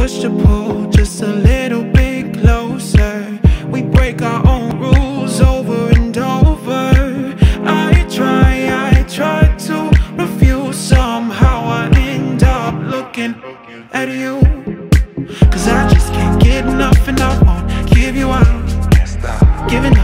push to pull just a little bit closer. We break our own rules over and over. I try, I try to refuse. Somehow I end up looking at you. Cause I just can't get enough and I won't give you up. Giving